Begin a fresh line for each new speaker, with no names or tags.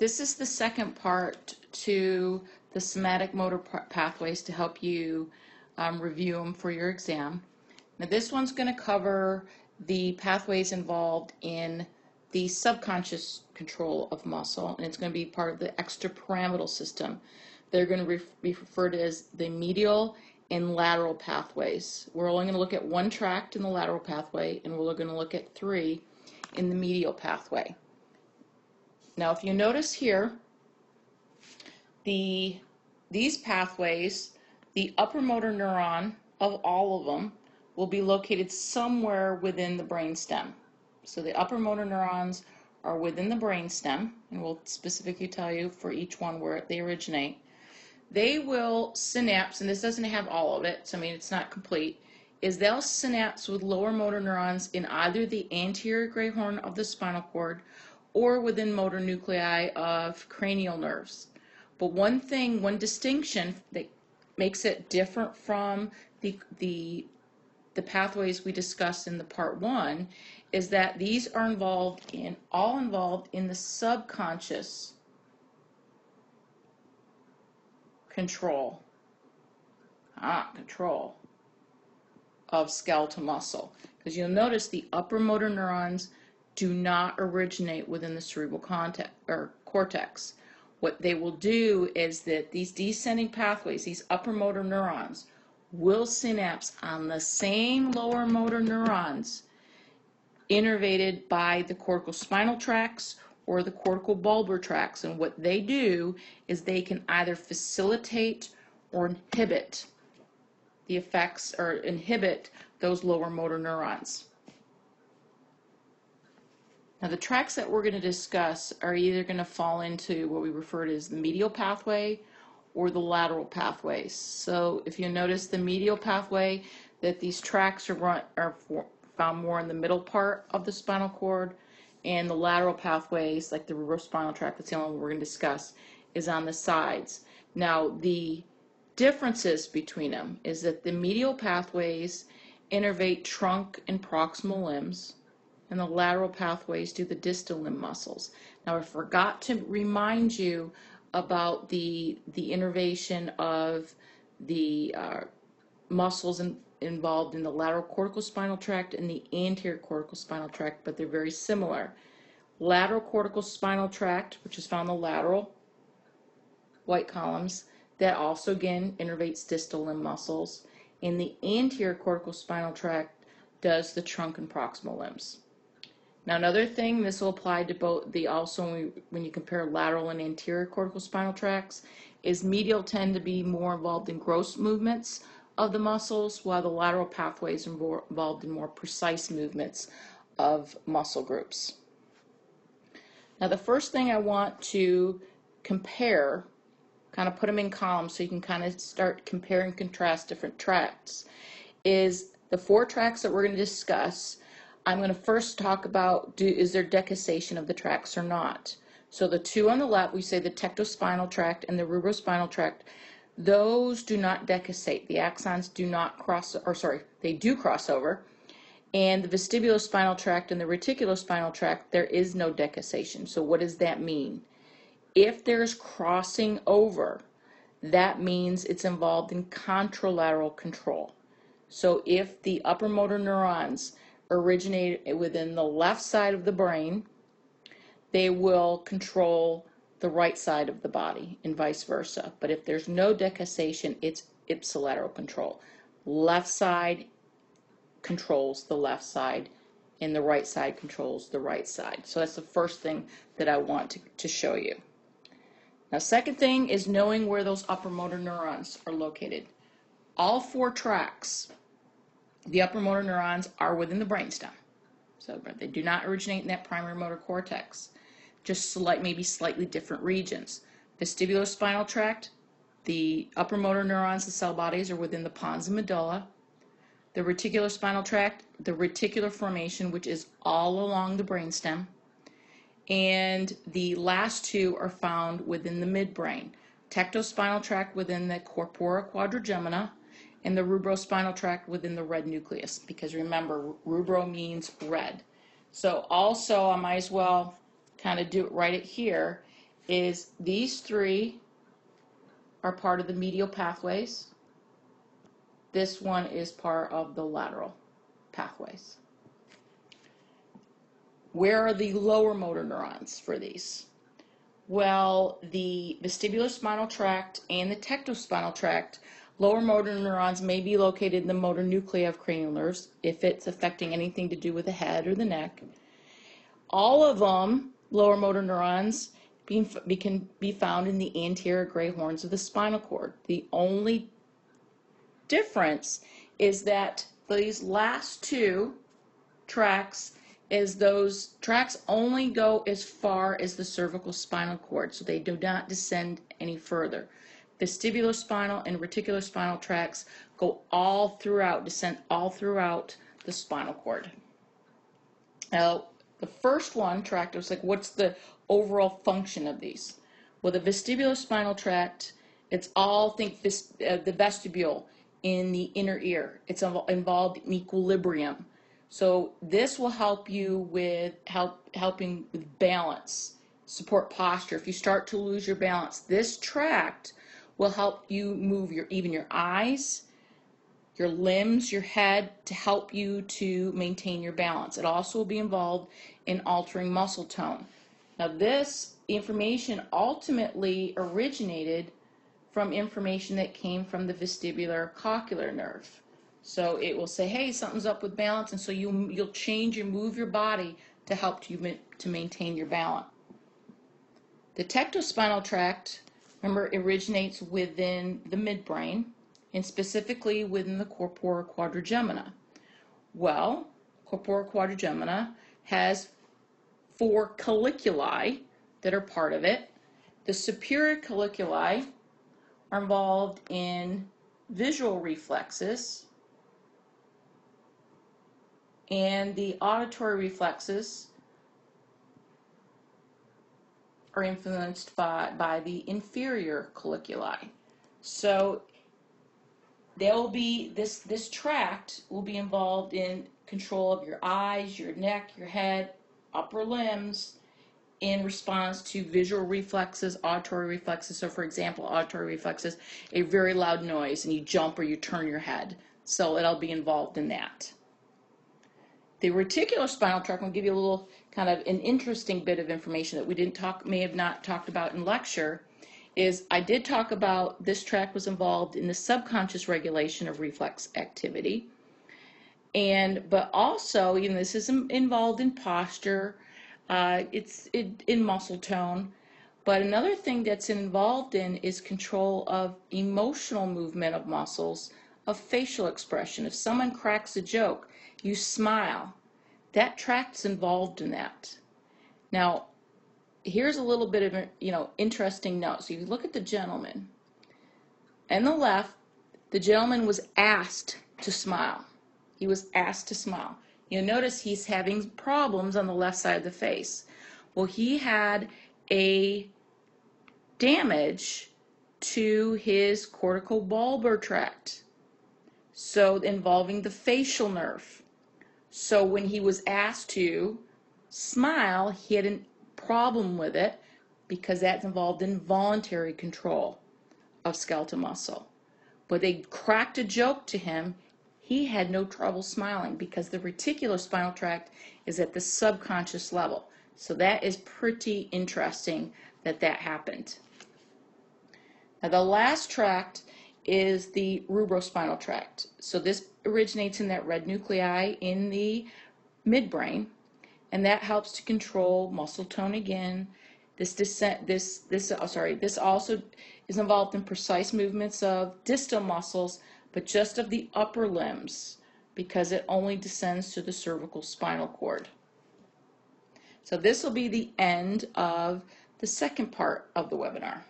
This is the second part to the somatic motor pathways to help you um, review them for your exam. Now, this one's going to cover the pathways involved in the subconscious control of muscle, and it's going to be part of the extrapyramidal system. They're going to be referred to as the medial and lateral pathways. We're only going to look at one tract in the lateral pathway, and we're going to look at three in the medial pathway. Now, if you notice here, the these pathways, the upper motor neuron of all of them will be located somewhere within the brainstem. So the upper motor neurons are within the brainstem, and we'll specifically tell you for each one where they originate. They will synapse, and this doesn't have all of it, so I mean it's not complete, is they'll synapse with lower motor neurons in either the anterior gray horn of the spinal cord or within motor nuclei of cranial nerves. But one thing, one distinction that makes it different from the, the, the pathways we discussed in the part one is that these are involved in, all involved in the subconscious control, ah, control of skeletal muscle. Because you'll notice the upper motor neurons do not originate within the cerebral or cortex. What they will do is that these descending pathways, these upper motor neurons, will synapse on the same lower motor neurons innervated by the cortical spinal tracts or the cortical bulbar tracts. And what they do is they can either facilitate or inhibit the effects or inhibit those lower motor neurons. Now the tracks that we're going to discuss are either going to fall into what we refer to as the medial pathway or the lateral pathways. So if you notice the medial pathway, that these tracks are, run, are for, found more in the middle part of the spinal cord, and the lateral pathways, like the spinal tract, that's the only one we're going to discuss, is on the sides. Now the differences between them is that the medial pathways innervate trunk and proximal limbs, and the lateral pathways do the distal limb muscles. Now, I forgot to remind you about the the innervation of the uh, muscles in, involved in the lateral cortical spinal tract and the anterior cortical spinal tract, but they're very similar. Lateral cortical spinal tract, which is found in the lateral white columns, that also again innervates distal limb muscles. And the anterior cortical spinal tract does the trunk and proximal limbs. Now another thing, this will apply to both the also when, we, when you compare lateral and anterior cortical spinal tracts, is medial tend to be more involved in gross movements of the muscles, while the lateral pathways are more involved in more precise movements of muscle groups. Now the first thing I want to compare, kind of put them in columns so you can kind of start compare and contrast different tracts, is the four tracts that we're going to discuss I'm going to first talk about do, is there decussation of the tracts or not. So the two on the left, we say the tectospinal tract and the rubrospinal tract, those do not decussate. The axons do not cross, or sorry, they do cross over. And the vestibulospinal tract and the reticulospinal tract, there is no decussation. So what does that mean? If there's crossing over, that means it's involved in contralateral control. So if the upper motor neurons originate within the left side of the brain, they will control the right side of the body and vice versa. But if there's no decussation, it's ipsilateral control. Left side controls the left side and the right side controls the right side. So that's the first thing that I want to, to show you. Now second thing is knowing where those upper motor neurons are located. All four tracks the upper motor neurons are within the brainstem. So they do not originate in that primary motor cortex, just slight, maybe slightly different regions. Vestibulospinal tract, the upper motor neurons, the cell bodies are within the pons and medulla. The reticular spinal tract, the reticular formation, which is all along the brainstem. And the last two are found within the midbrain. Tectospinal tract within the corpora quadrigemina, and the rubrospinal tract within the red nucleus because remember rubro means red so also I might as well kind of do it right here is these three are part of the medial pathways. This one is part of the lateral pathways. Where are the lower motor neurons for these? Well, the vestibular spinal tract and the tectospinal tract, lower motor neurons may be located in the motor nuclei of cranial nerves if it's affecting anything to do with the head or the neck. All of them, lower motor neurons, be, can be found in the anterior gray horns of the spinal cord. The only difference is that these last two tracks is those tracks only go as far as the cervical spinal cord, so they do not descend any further. Vestibular spinal and reticular spinal tracks go all throughout, descend all throughout the spinal cord. Now, the first one, tract, was like, what's the overall function of these? Well, the vestibular spinal tract, it's all, think this, uh, the vestibule in the inner ear. It's involved in equilibrium. So this will help you with help helping with balance, support posture. If you start to lose your balance, this tract will help you move your even your eyes, your limbs, your head to help you to maintain your balance. It also will be involved in altering muscle tone. Now this information ultimately originated from information that came from the vestibular cochlear nerve. So it will say, hey, something's up with balance, and so you, you'll change and move your body to help you to maintain your balance. The tectospinal tract, remember, originates within the midbrain and specifically within the corpora quadrigemina. Well, corpora quadrigemina has four colliculi that are part of it. The superior colliculi are involved in visual reflexes, and the auditory reflexes are influenced by, by the inferior colliculi. So they'll be this this tract will be involved in control of your eyes, your neck, your head, upper limbs in response to visual reflexes, auditory reflexes. So for example, auditory reflexes, a very loud noise and you jump or you turn your head. So it'll be involved in that. The reticular spinal tract will give you a little kind of an interesting bit of information that we didn't talk, may have not talked about in lecture, is I did talk about this tract was involved in the subconscious regulation of reflex activity. And, but also, you know, this is involved in posture, uh, it's it, in muscle tone. But another thing that's involved in is control of emotional movement of muscles, of facial expression. If someone cracks a joke, you smile. That tract's involved in that. Now, here's a little bit of you know interesting note. So you look at the gentleman. On the left, the gentleman was asked to smile. He was asked to smile. You'll notice he's having problems on the left side of the face. Well, he had a damage to his cortical bulbar tract. So involving the facial nerve. So when he was asked to smile, he had a problem with it because that's involved in voluntary control of skeletal muscle. But they cracked a joke to him. He had no trouble smiling because the reticular spinal tract is at the subconscious level. So that is pretty interesting that that happened. Now the last tract is the rubrospinal tract. So this originates in that red nuclei in the midbrain, and that helps to control muscle tone again. This descent, this this oh, sorry, this also is involved in precise movements of distal muscles, but just of the upper limbs because it only descends to the cervical spinal cord. So this will be the end of the second part of the webinar.